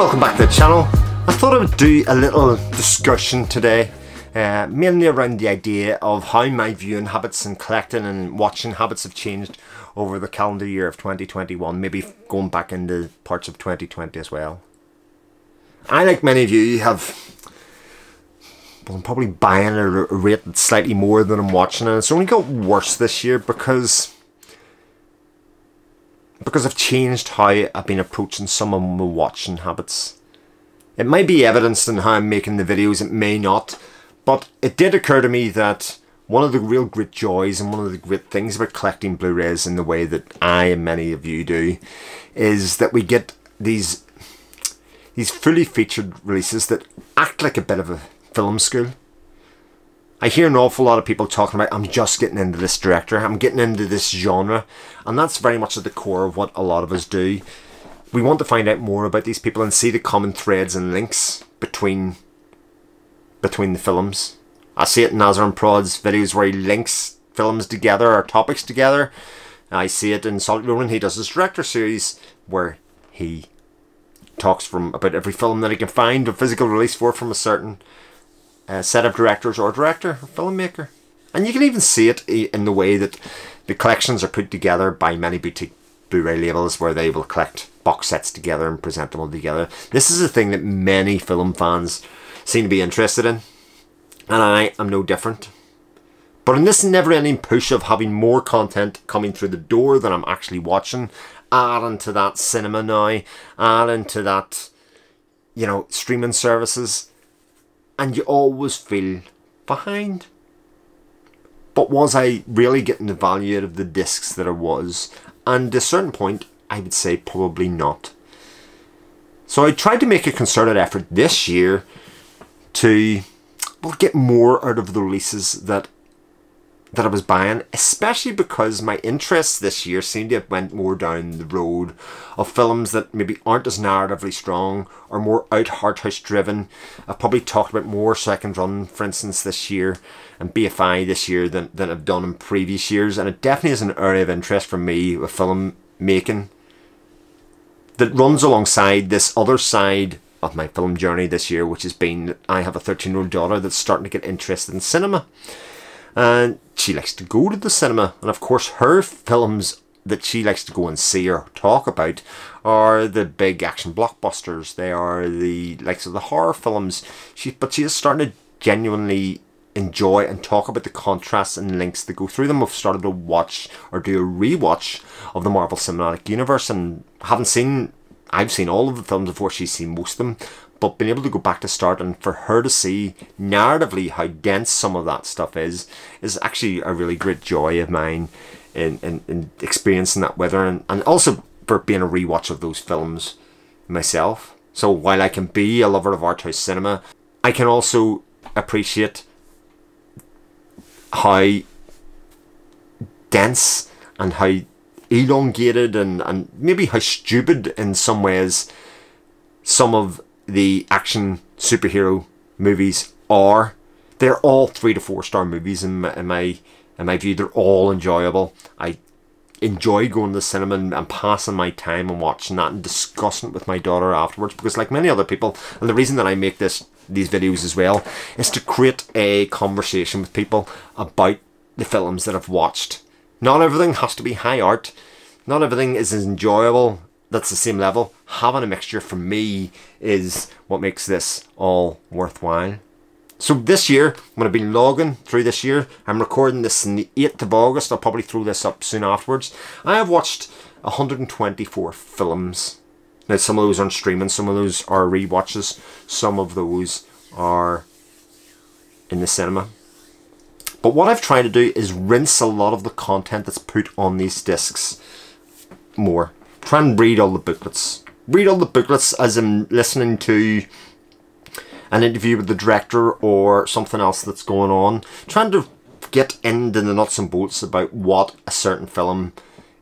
welcome back to the channel. I thought I would do a little discussion today, uh, mainly around the idea of how my viewing habits and collecting and watching habits have changed over the calendar year of 2021, maybe going back into parts of 2020 as well. I, like many of you, have well, I'm probably buying at a rate slightly more than I'm watching, and it's only got worse this year because because I've changed how I've been approaching some of my watching habits. It may be evidenced in how I'm making the videos, it may not, but it did occur to me that one of the real great joys and one of the great things about collecting Blu-rays in the way that I and many of you do is that we get these these fully featured releases that act like a bit of a film school. I hear an awful lot of people talking about, I'm just getting into this director, I'm getting into this genre, and that's very much at the core of what a lot of us do. We want to find out more about these people and see the common threads and links between between the films. I see it in Nazar and Prod's videos where he links films together or topics together. I see it in Solid Roland, he does his director series where he talks from about every film that he can find a physical release for from a certain set of directors or director or filmmaker. And you can even see it in the way that the collections are put together by many boutique Blu-ray labels where they will collect box sets together and present them all together. This is a thing that many film fans seem to be interested in. And I am no different. But in this never-ending push of having more content coming through the door than I'm actually watching, adding to that cinema now, adding to that, you know, streaming services, and you always feel behind. But was I really getting the value out of the discs that I was? And at a certain point, I would say probably not. So I tried to make a concerted effort this year to well, get more out of the releases that that I was buying, especially because my interests this year seem to have went more down the road of films that maybe aren't as narratively strong or more out hard house driven. I've probably talked about more Second Run, for instance, this year and BFI this year than, than I've done in previous years, and it definitely is an area of interest for me with film making that runs alongside this other side of my film journey this year, which has been I have a 13 year old daughter that's starting to get interested in cinema and she likes to go to the cinema and of course her films that she likes to go and see or talk about are the big action blockbusters. They are the likes of the horror films. She but she is starting to genuinely enjoy and talk about the contrasts and links that go through them. I've started to watch or do a rewatch of the Marvel Cinematic Universe and haven't seen I've seen all of the films before she's seen most of them, but being able to go back to start and for her to see narratively how dense some of that stuff is is actually a really great joy of mine in, in, in experiencing that with her and, and also for being a rewatch of those films myself. So while I can be a lover of art house cinema, I can also appreciate how dense and how elongated and, and maybe how stupid in some ways some of the action superhero movies are. They're all three to four star movies in my, in my, in my view. They're all enjoyable. I enjoy going to the cinema and, and, passing my time and watching that and discussing it with my daughter afterwards because like many other people and the reason that I make this these videos as well is to create a conversation with people about the films that I've watched. Not everything has to be high art. Not everything is as enjoyable that's the same level. Having a mixture for me is what makes this all worthwhile. So this year, I'm going to be logging through this year. I'm recording this on the 8th of August. I'll probably throw this up soon afterwards. I have watched 124 films. Now some of those aren't streaming, some of those are re-watches, some of those are in the cinema. But what I've tried to do is rinse a lot of the content that's put on these discs more try and read all the booklets. Read all the booklets as I'm listening to an interview with the director or something else that's going on. Trying to get into the nuts and bolts about what a certain film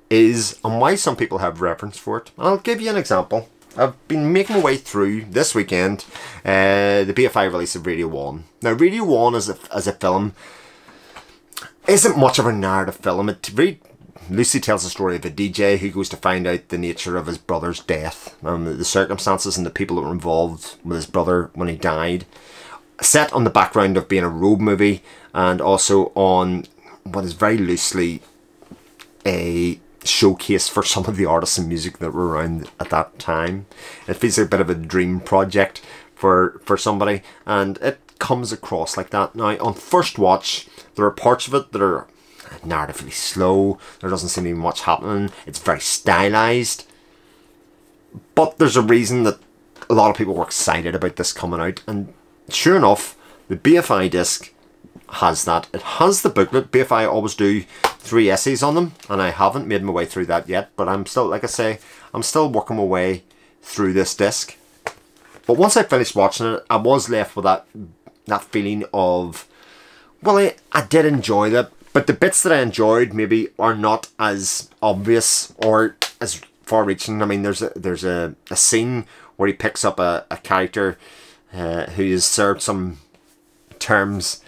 is and why some people have reference for it. I'll give you an example. I've been making my way through this weekend uh, the BFI release of Radio On. Now Radio On as a, as a film isn't much of a narrative film. It loosely tells the story of a DJ who goes to find out the nature of his brother's death and the circumstances and the people that were involved with his brother when he died. Set on the background of being a road movie and also on what is very loosely a showcase for some of the artists and music that were around at that time. It feels like a bit of a dream project for for somebody and it comes across like that. Now on first watch there are parts of it that are narratively slow, there doesn't seem to be much happening, it's very stylized. But there's a reason that a lot of people were excited about this coming out and sure enough the BFI disc has that. It has the booklet. BFI always do three essays on them, and I haven't made my way through that yet, but I'm still, like I say, I'm still working my way through this disc. But once I finished watching it, I was left with that that feeling of, well, I, I did enjoy that, but the bits that I enjoyed maybe are not as obvious or as far-reaching. I mean, there's a, there's a, a scene where he picks up a, a character uh, who has served some terms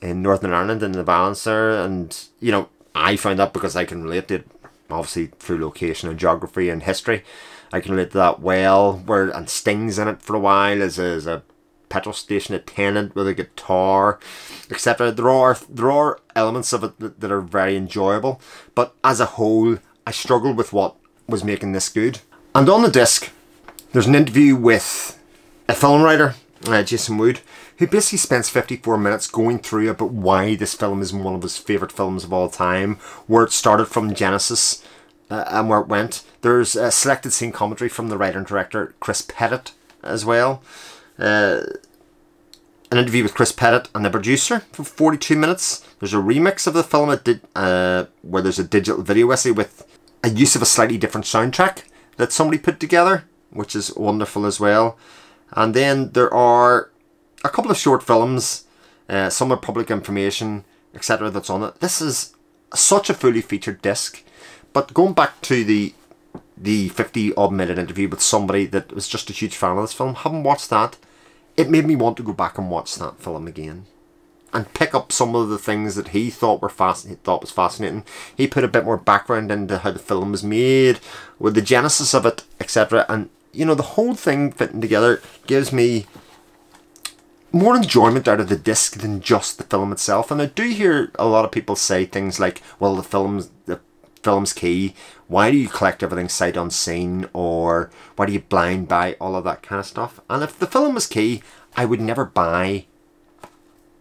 in Northern Ireland in the balance there, and you know I find that because I can relate to it, obviously through location and geography and history. I can relate to that well. Where and Sting's in it for a while as a, as a petrol station attendant with a guitar, etc. There are there are elements of it that, that are very enjoyable, but as a whole, I struggled with what was making this good. And on the disc, there's an interview with a film writer, uh, Jason Wood, who basically spends 54 minutes going through about why this film is one of his favourite films of all time, where it started from Genesis uh, and where it went. There's a selected scene commentary from the writer and director Chris Petit as well. Uh, an interview with Chris Petit and the producer for 42 minutes. There's a remix of the film uh, where there's a digital video essay with a use of a slightly different soundtrack that somebody put together, which is wonderful as well. And then there are a couple of short films, uh, some are public information, etc. that's on it. This is such a fully featured disc. But going back to the the 50 odd minute interview with somebody that was just a huge fan of this film, haven't watched that, it made me want to go back and watch that film again. And pick up some of the things that he thought were fast thought was fascinating. He put a bit more background into how the film was made, with the genesis of it, etc. And you know, the whole thing fitting together gives me more enjoyment out of the disc than just the film itself. And I do hear a lot of people say things like, well, the film's, the film's key. Why do you collect everything sight unseen? Or why do you blind buy all of that kind of stuff? And if the film was key, I would never buy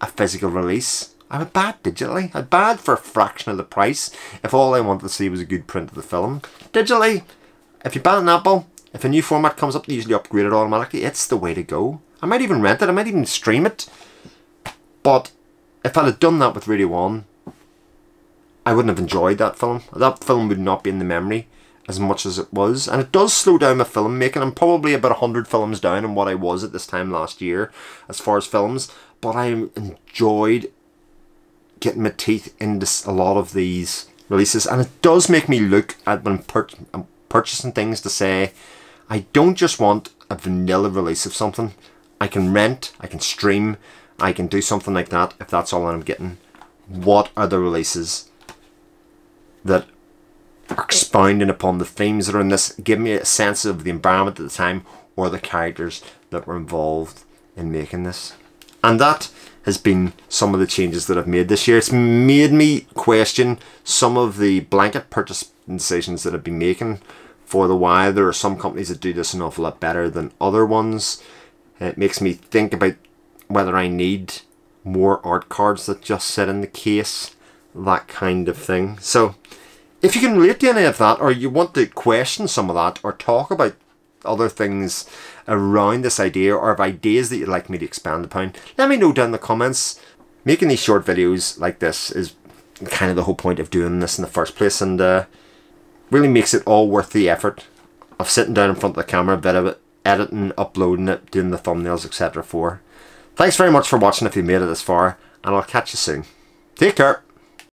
a physical release. I would buy it digitally. I'd buy it for a fraction of the price if all I wanted to see was a good print of the film. Digitally, if you buy an Apple, if a new format comes up, they usually upgrade it automatically. It's the way to go. I might even rent it. I might even stream it. But if I'd have done that with Radio On, I wouldn't have enjoyed that film. That film would not be in the memory as much as it was. And it does slow down my film making. I'm probably about 100 films down on what I was at this time last year as far as films. But I enjoyed getting my teeth into a lot of these releases. And it does make me look at when I'm purchasing things to say, I don't just want a vanilla release of something. I can rent, I can stream, I can do something like that if that's all I'm getting. What are the releases that are expounding upon the themes that are in this? Give me a sense of the environment at the time or the characters that were involved in making this. And that has been some of the changes that I've made this year. It's made me question some of the blanket purchase decisions that I've been making for the while. There are some companies that do this an awful lot better than other ones. It makes me think about whether I need more art cards that just sit in the case, that kind of thing. So, if you can relate to any of that, or you want to question some of that, or talk about other things around this idea, or have ideas that you'd like me to expand upon, let me know down in the comments. Making these short videos like this is kind of the whole point of doing this in the first place, and uh, really makes it all worth the effort of sitting down in front of the camera, a bit of it, editing, uploading it, doing the thumbnails, etc. for. Thanks very much for watching if you made it this far, and I'll catch you soon. Take care.